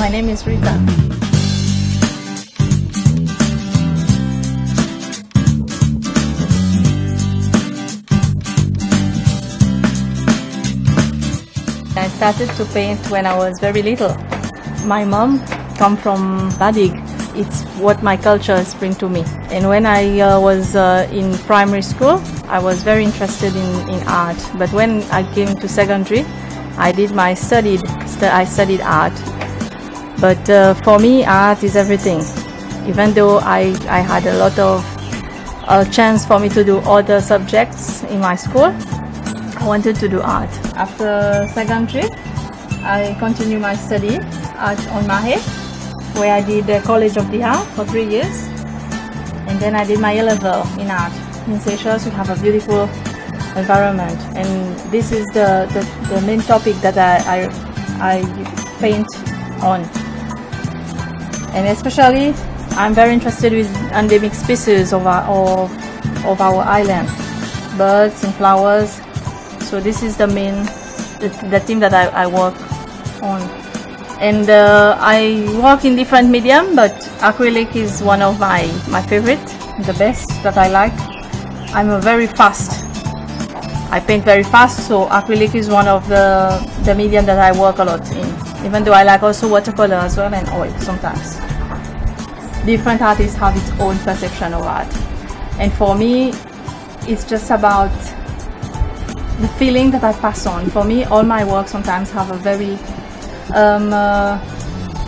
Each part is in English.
My name is Rita. I started to paint when I was very little. My mom come from La Digue. It's what my culture bring to me. And when I uh, was uh, in primary school, I was very interested in, in art. But when I came to secondary, I did my studied I studied art. But uh, for me, art is everything. Even though I, I had a lot of a chance for me to do other subjects in my school, I wanted to do art. After secondary, I continued my study at on Mahe, where I did the College of the Art for three years. And then I did my A-level in art. In Seychelles, we have a beautiful environment. And this is the, the, the main topic that I, I, I paint on. And especially, I'm very interested with endemic species of our, of, of our island. Birds and flowers. So this is the main, the, the theme that I, I work on. And uh, I work in different medium, but acrylic is one of my, my favorite, the best that I like. I'm a very fast I paint very fast, so acrylic is one of the, the medium that I work a lot in, even though I like also watercolor as well and oil sometimes. Different artists have its own perception of art. And for me, it's just about the feeling that I pass on. For me, all my work sometimes have a very, um, uh,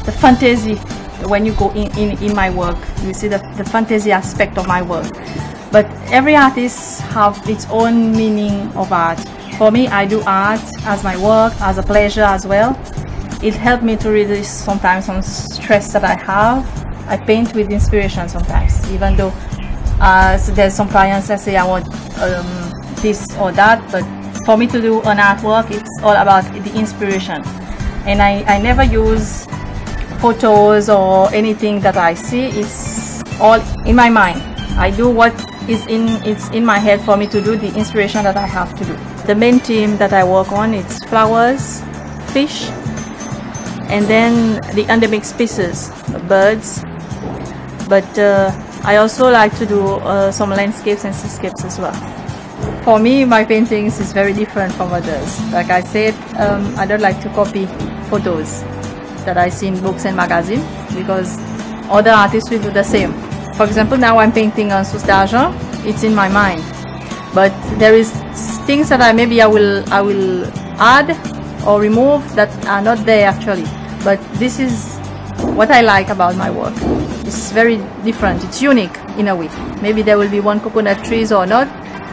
the fantasy, when you go in, in, in my work, you see the, the fantasy aspect of my work. But every artist have its own meaning of art. For me, I do art as my work, as a pleasure as well. It helped me to release sometimes some stress that I have. I paint with inspiration sometimes, even though uh, so there's some clients that say I want um, this or that, but for me to do an artwork, it's all about the inspiration. And I, I never use photos or anything that I see. It's all in my mind. I do what is in it's in my head for me to do the inspiration that I have to do. The main theme that I work on is flowers, fish, and then the endemic species, birds. But uh, I also like to do uh, some landscapes and seascapes as well. For me, my paintings is very different from others. Like I said, um, I don't like to copy photos that I see in books and magazines because other artists will do the same. For example, now I'm painting on Source d'Argent. It's in my mind, but there is things that I maybe I will I will add or remove that are not there actually. But this is what I like about my work. It's very different. It's unique in a way. Maybe there will be one coconut trees or not.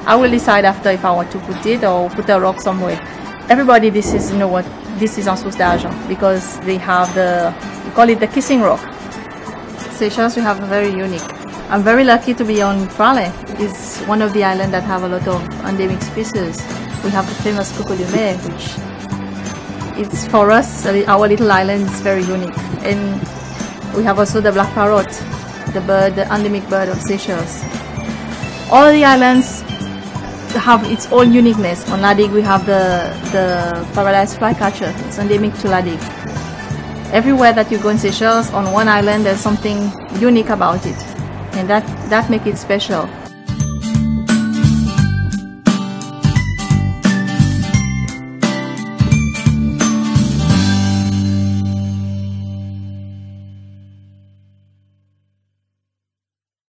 I will decide after if I want to put it or put a rock somewhere. Everybody, this is you know what this is on Source d'Argent because they have the we call it the kissing rock Seychelles we have a very unique. I'm very lucky to be on Praslin. It's one of the islands that have a lot of endemic species. We have the famous coco de mer, which it's for us, uh, our little island is very unique. And we have also the black parrot, the bird, the endemic bird of Seychelles. All the islands have its own uniqueness. On La Digue we have the, the paradise flycatcher. It's endemic to La Digue everywhere that you go in Seychelles, on one island, there's something unique about it. And that, that makes it special.